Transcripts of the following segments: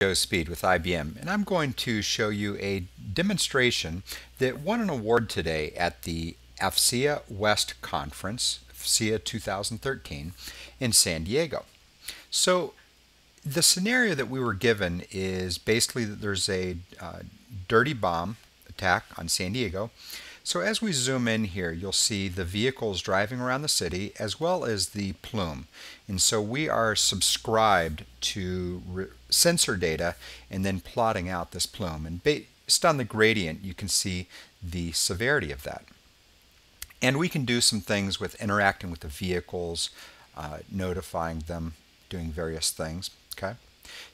Speed with IBM, and I'm going to show you a demonstration that won an award today at the AFCEA West Conference, AFCEA 2013, in San Diego. So the scenario that we were given is basically that there's a uh, dirty bomb attack on San Diego. So as we zoom in here, you'll see the vehicles driving around the city as well as the plume. And so we are subscribed to sensor data and then plotting out this plume. And based on the gradient, you can see the severity of that. And we can do some things with interacting with the vehicles, uh, notifying them, doing various things. Okay.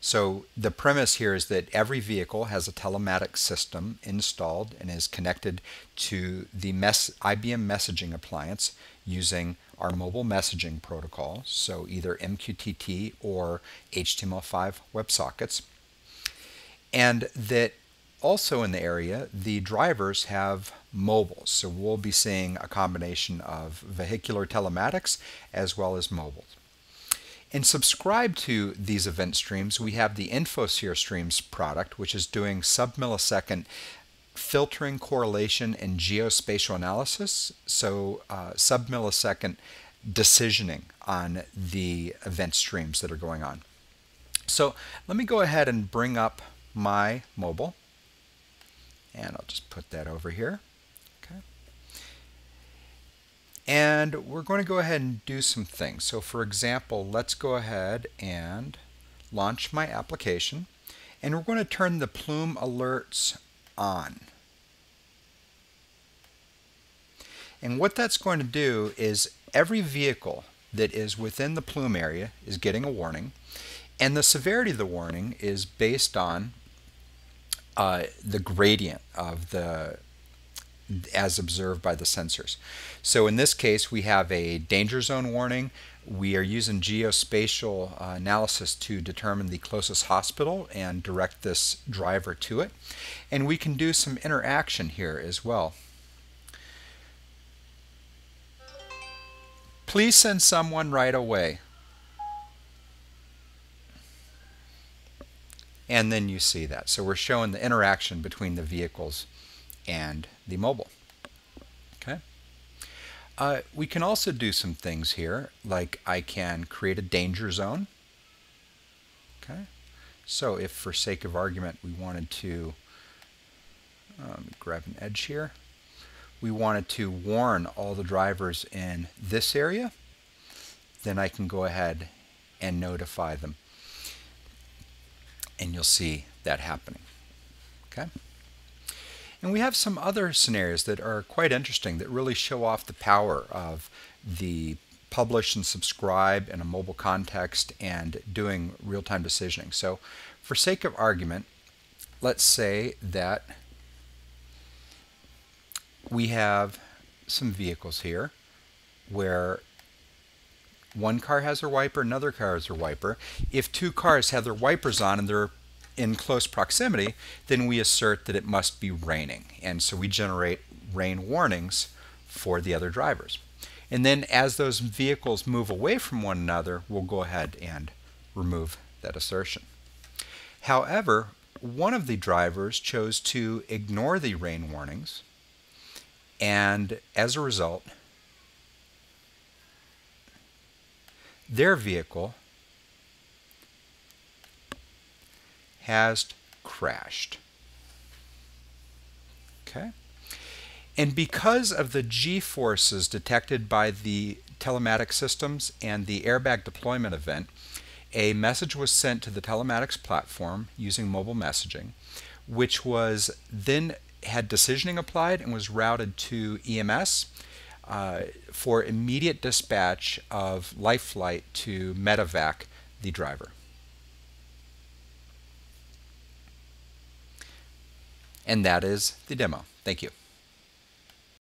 So the premise here is that every vehicle has a telematics system installed and is connected to the IBM messaging appliance using our mobile messaging protocol, so either MQTT or HTML5 WebSockets. And that also in the area, the drivers have mobiles. So we'll be seeing a combination of vehicular telematics as well as mobile. And subscribe to these event streams, we have the InfoSphere Streams product, which is doing sub-millisecond filtering, correlation, and geospatial analysis. So uh, sub-millisecond decisioning on the event streams that are going on. So let me go ahead and bring up my mobile. And I'll just put that over here. Okay. And we're going to go ahead and do some things. So for example, let's go ahead and launch my application. And we're going to turn the Plume alerts on. And what that's going to do is every vehicle that is within the plume area is getting a warning. And the severity of the warning is based on uh, the gradient of the as observed by the sensors. So in this case, we have a danger zone warning. We are using geospatial uh, analysis to determine the closest hospital and direct this driver to it. And we can do some interaction here as well. Please send someone right away. And then you see that. So we're showing the interaction between the vehicles and the mobile. Okay. Uh, we can also do some things here, like I can create a danger zone. Okay. So if for sake of argument we wanted to um, grab an edge here, we wanted to warn all the drivers in this area, then I can go ahead and notify them. And you'll see that happening. Okay. And we have some other scenarios that are quite interesting that really show off the power of the publish and subscribe in a mobile context and doing real-time decisioning. So for sake of argument, let's say that we have some vehicles here where one car has their wiper, another car has their wiper. If two cars have their wipers on and they're in close proximity, then we assert that it must be raining. And so we generate rain warnings for the other drivers. And then as those vehicles move away from one another, we'll go ahead and remove that assertion. However, one of the drivers chose to ignore the rain warnings, and as a result, their vehicle has crashed. Okay? And because of the g-forces detected by the telematics systems and the airbag deployment event, a message was sent to the telematics platform using mobile messaging, which was then had decisioning applied and was routed to EMS uh, for immediate dispatch of life flight to medevac the driver. And that is the demo. Thank you.